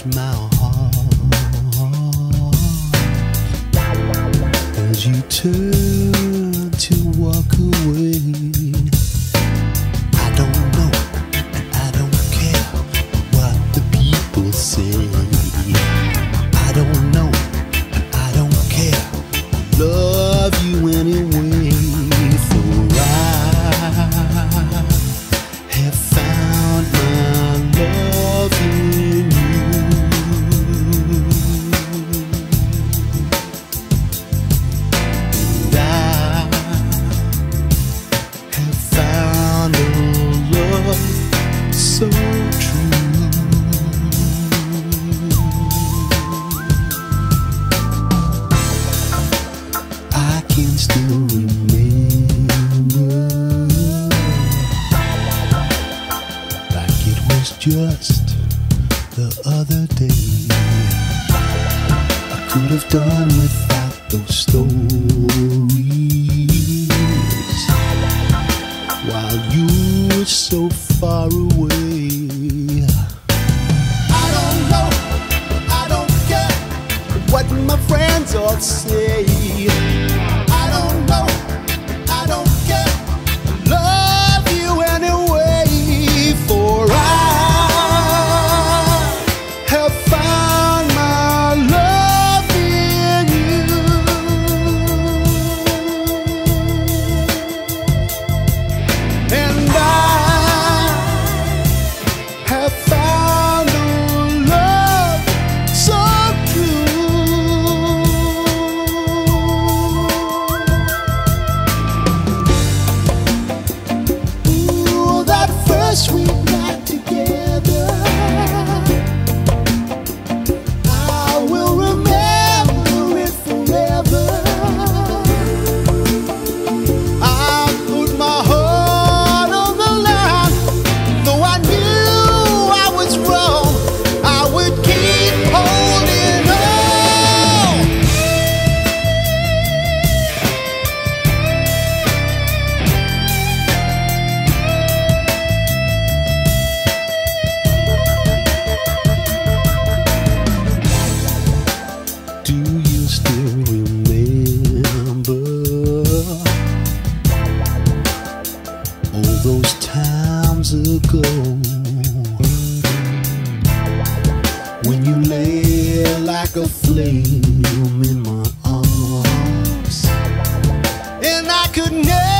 at my heart as you turn to walk away. I don't know, and I don't care what the people say. just the other day. I could have done without those stories while you were so far away. I don't know, I don't care what my friends all say. remember all those times ago when you lay like a flame in my arms, and I could never.